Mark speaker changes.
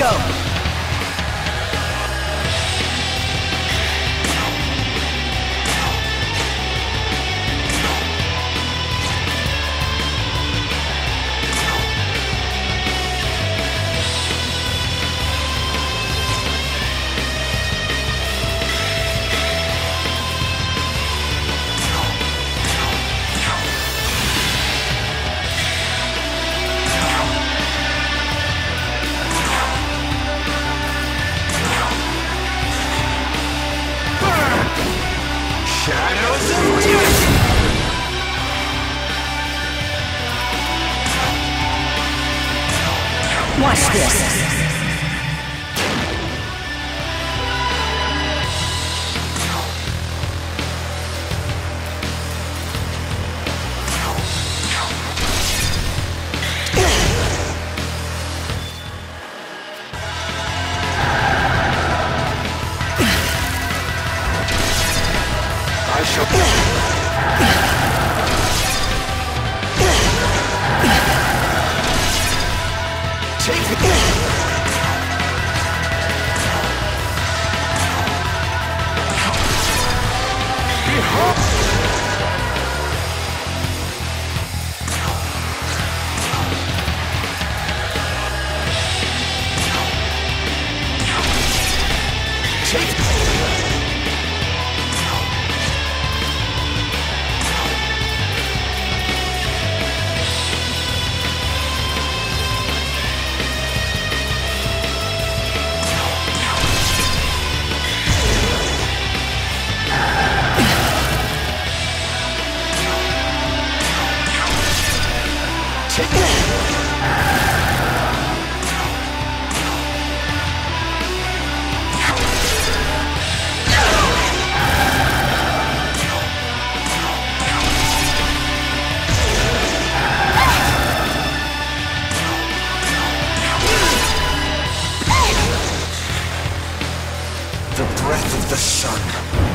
Speaker 1: Let's go.
Speaker 2: スクエス
Speaker 3: y Take me.
Speaker 4: the sun.